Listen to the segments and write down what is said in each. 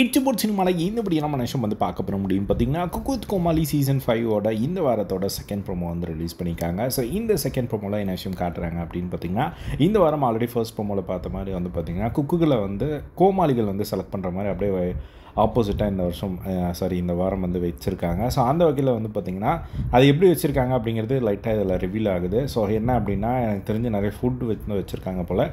It's boat சினிமாவில் இந்தபடி நம்ம நிமிஷம் வந்து பார்க்க போகிற முடியும் பார்த்தீங்கன்னா குக்குத் கோமாளி சீசன் ஃபைவோட இந்த வாரத்தோட செகண்ட் ப்ரோமோ வந்து ரிலீஸ் பண்ணியிருக்காங்க. ஸோ இந்த செகண்ட் ப்ரோமோவில் என்ன விஷயம் காட்டுறாங்க அப்படின்னு பார்த்தீங்கன்னா இந்த வாரம் ஆல்ரெடி ஃபர்ஸ்ட் ப்ரோமோவில் பார்த்த மாதிரி வந்து பார்த்தீங்கன்னா குக்குகளை வந்து கோமாளிகள் வந்து செலக்ட் பண்ணுற மாதிரி அப்படியே ஆப்போசிட்டாக இந்த வருஷம் சாரி இந்த வாரம் வந்து வச்சுருக்காங்க. ஸோ அந்த வகையில் வந்து பார்த்திங்கன்னா அது எப்படி வச்சுருக்காங்க அப்படிங்கிறது லைட்டாக இதில் ரிவீல் ஆகுது. ஸோ என்ன அப்படின்னா எனக்கு தெரிஞ்சு நிறைய ஃபுட் வச்சு வச்சுருக்காங்க போல்.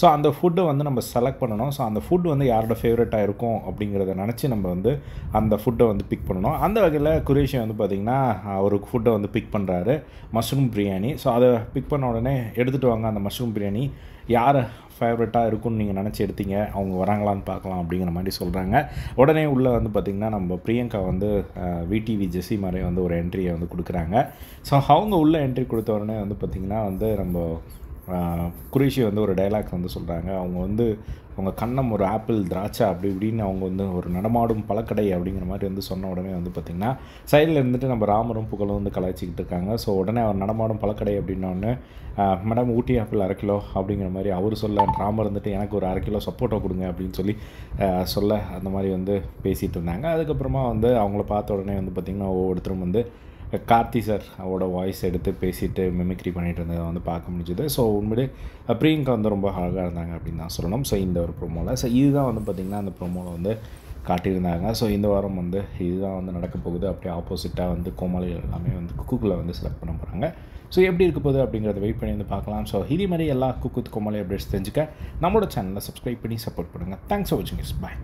ஸோ அந்த ஃபுட்டை வந்து நம்ம செலக்ட் பண்ணணும். ஸோ அந்த ஃபுட் வந்து யாரோட ஃபேவரட்டாக இருக்கும் அப்படிங்கிறத நினச்சி நம்ம வந்து அந்த ஃபுட்டை வந்து பிக் பண்ணணும். அந்த வகையில் குரேஷி வந்து பார்த்திங்கன்னா ஒரு ஃபுட்டை வந்து பிக் பண்ணுறாரு மஷ்ரூம் பிரியாணி ஸோ அதை பிக் பண்ண உடனே எடுத்துகிட்டு வாங்க அந்த மஷ்ரூம் பிரியாணி யார் ஃபேவரட்டாக இருக்கும்னு நீங்கள் நினச்சி எடுத்தீங்க அவங்க வராங்களான்னு பார்க்கலாம் அப்படிங்கிற மாதிரி சொல்கிறாங்க உடனே உள்ளே வந்து பார்த்திங்கன்னா நம்ம பிரியங்கா வந்து விடிவி ஜெஸி மாதிரி வந்து ஒரு என்ட்ரியை வந்து கொடுக்குறாங்க. ஸோ அவங்க உள்ளே என்ட்ரி கொடுத்த உடனே வந்து பார்த்திங்கன்னா வந்து நம்ம குரேஷி வந்து ஒரு டைலாக் வந்து சொல்கிறாங்க அவங்க வந்து அவங்க கண்ணம் ஒரு ஆப்பிள் திராட்சை அப்படி இப்படின்னு அவங்க வந்து ஒரு நடமாடும் பழக்கடை அப்படிங்கிற மாதிரி வந்து சொன்ன உடனே வந்து பார்த்திங்கன்னா சைடில் இருந்துட்டு நம்ம ராமரும் புகழும் வந்து கலாய்ச்சிக்கிட்டு இருக்காங்க. ஸோ உடனே அவர் நடமாடும் பழக்கடை அப்படின்னோடனே மேடம் ஊட்டி ஆப்பிள் அரை கிலோ அப்படிங்கிற மாதிரி அவர் சொல்ல ராமர் இருந்துட்டு எனக்கு ஒரு அரை கிலோ சப்போட்டோ கொடுங்க அப்படின்னு சொல்லி சொல்ல அந்த மாதிரி வந்து பேசிகிட்டு இருந்தாங்க. அதுக்கப்புறமா வந்து அவங்கள பார்த்த உடனே வந்து பார்த்திங்கன்னா ஒவ்வொருத்தரும் வந்து கார்த்தி சார் அவரோட வாய்ஸ் எடுத்து பேசிட்டு மிமிக்ரி பண்ணிகிட்டு இருந்ததை வந்து பார்க்க முடிஞ்சுது. ஸோ உண்மையிலே பிரியங்கா வந்து ரொம்ப அழகாக இருந்தாங்க அப்படின்னு தான் சொல்லணும். ஸோ இந்த ஒரு ப்ரோமோவில் ஸோ இதுதான் வந்து பார்த்திங்கன்னா அந்த ப்ரோமோவில் வந்து காட்டியிருந்தாங்க. ஸோ இந்த வாரம் வந்து இதுதான் வந்து நடக்க போகுது. அப்படியே ஆப்போசிட்டாக வந்து கோமாளிகள் எல்லாமே வந்து குக்குக்குள்ளே வந்து செலக்ட் பண்ண போகிறாங்க ஸோ எப்படி இருக்க போகுது அப்படிங்கிறத வெயிட் பண்ணி வந்து பார்க்கலாம். ஸோ இதே மாதிரி எல்லா குக்குத் கோமாளி அப்டேட்ஸ் தெரிஞ்சுக்க நம்மளோட சேனலை சப்ஸ்கிரைப் பண்ணி சப்போர்ட் பண்ணுங்கள் தேங்க்ஸ் ஃபார் வாட்சிங் இஸ் பாய்